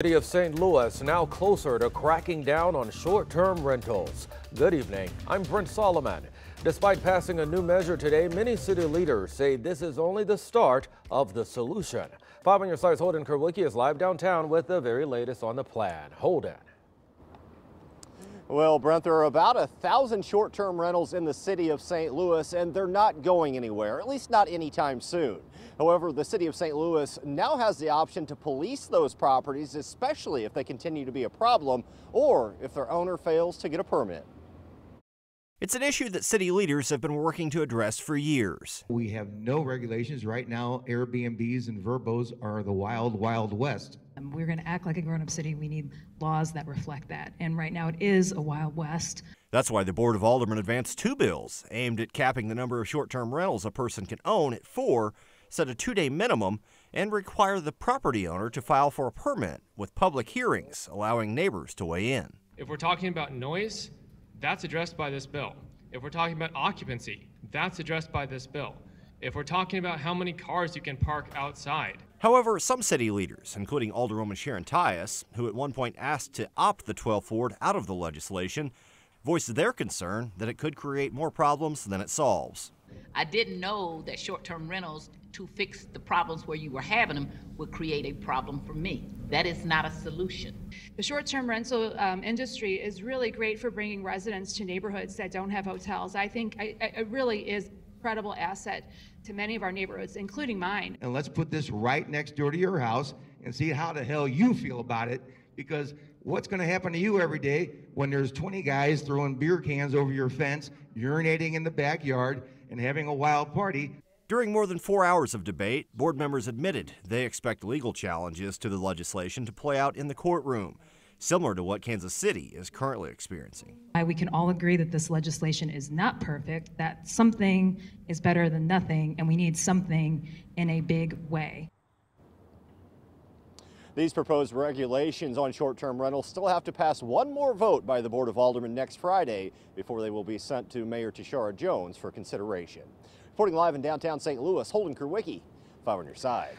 City of St. Louis now closer to cracking down on short-term rentals. Good evening. I'm Brent Solomon. Despite passing a new measure today, many city leaders say this is only the start of the solution. 5 on your side's Holden Kurwicki is live downtown with the very latest on the plan. Holden. Well, Brent, there are about a thousand short-term rentals in the city of St. Louis, and they're not going anywhere, at least not anytime soon. However, the city of St. Louis now has the option to police those properties, especially if they continue to be a problem or if their owner fails to get a permit. It's an issue that city leaders have been working to address for years. We have no regulations. Right now, Airbnbs and Vrbos are the wild, wild west. Um, we're going to act like a grown up city. We need laws that reflect that. And right now, it is a wild west. That's why the Board of Aldermen advanced two bills aimed at capping the number of short term rentals a person can own at four, set a two day minimum, and require the property owner to file for a permit with public hearings, allowing neighbors to weigh in. If we're talking about noise, that's addressed by this bill. If we're talking about occupancy, that's addressed by this bill. If we're talking about how many cars you can park outside. However, some city leaders, including Alderwoman Sharon Tyus, who at one point asked to opt the 12 Ford out of the legislation, voiced their concern that it could create more problems than it solves. I didn't know that short term rentals to fix the problems where you were having them would create a problem for me. That is not a solution. The short term rental um, industry is really great for bringing residents to neighborhoods that don't have hotels. I think I, I, it really is incredible asset to many of our neighborhoods, including mine. And let's put this right next door to your house and see how the hell you feel about it because what's going to happen to you every day when there's 20 guys throwing beer cans over your fence, urinating in the backyard, and having a wild party? During more than four hours of debate, board members admitted they expect legal challenges to the legislation to play out in the courtroom, similar to what Kansas City is currently experiencing. We can all agree that this legislation is not perfect, that something is better than nothing, and we need something in a big way. These proposed regulations on short-term rentals still have to pass one more vote by the Board of Aldermen next Friday before they will be sent to Mayor Tishaura Jones for consideration. Reporting live in downtown St. Louis, Holden Kurwicki, 5 on your side.